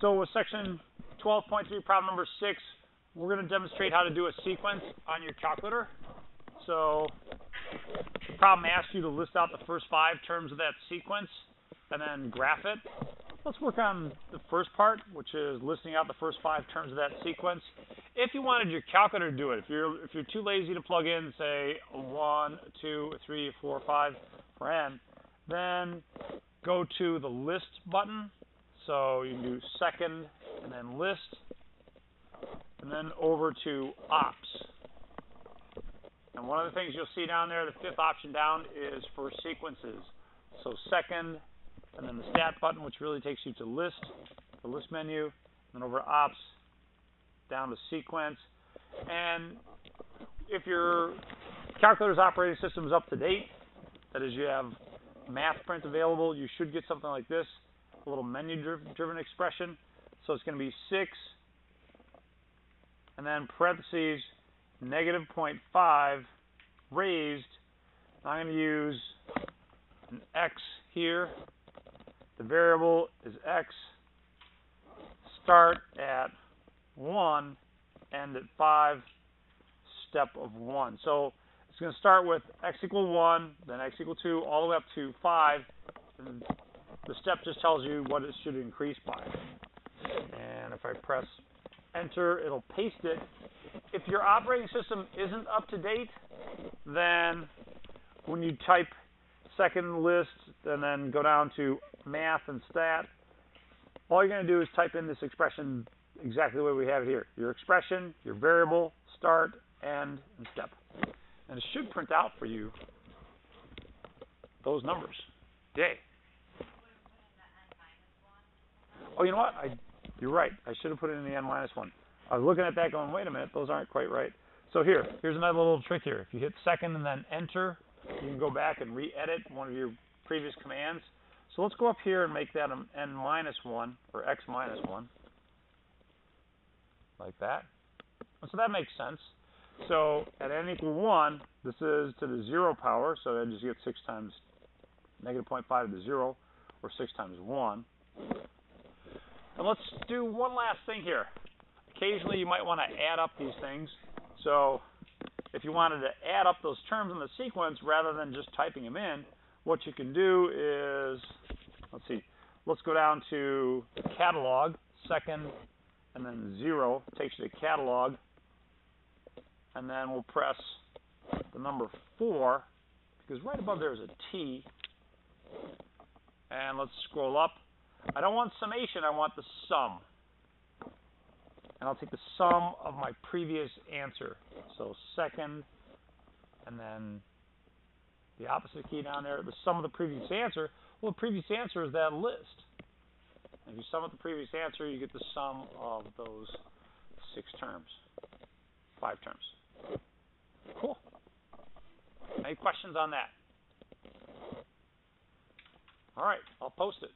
So with section 12.3, problem number 6, we're going to demonstrate how to do a sequence on your calculator. So the problem asks you to list out the first five terms of that sequence and then graph it. Let's work on the first part, which is listing out the first five terms of that sequence. If you wanted your calculator to do it, if you're if you're too lazy to plug in, say one, two, three, four, five for n, then go to the list button. So you can do second and then list, and then over to ops. And one of the things you'll see down there, the fifth option down, is for sequences. So second, and then the stat button, which really takes you to list, the list menu, and then over to ops, down to sequence. And if your calculator's operating system is up to date, that is, you have math print available, you should get something like this, a little menu-driven expression. So it's going to be 6, and then parentheses, negative 0.5 raised. I'm going to use an x here. The variable is x. Start at 1, end at 5, step of 1. So it's going to start with x equal 1, then x equal 2, all the way up to 5. The step just tells you what it should increase by. And if I press enter, it'll paste it. If your operating system isn't up to date, then when you type second list and then go down to math and stat, all you're going to do is type in this expression exactly the way we have it here. Your expression, your variable, start, end, and step. And it should print out for you those numbers. Yay. Oh, you know what? I, you're right. I should have put it in the n minus 1. I was looking at that going, wait a minute, those aren't quite right. So here, here's another little trick here. If you hit second and then enter, you can go back and re-edit one of your previous commands. So let's go up here and make that an n minus 1, or x minus 1, like that. So that makes sense. So at n equal 1, this is to the 0 power, so then just get 6 times negative 0.5 to the 0, or 6 times 1. And let's do one last thing here. Occasionally you might want to add up these things. So if you wanted to add up those terms in the sequence rather than just typing them in, what you can do is, let's see, let's go down to catalog, second, and then zero takes you to catalog. And then we'll press the number four, because right above there is a T. And let's scroll up. I don't want summation, I want the sum and I'll take the sum of my previous answer. So second, and then the opposite key down there, the sum of the previous answer. Well, the previous answer is that list. if you sum up the previous answer, you get the sum of those six terms, five terms. Cool. Any questions on that? All right, I'll post it.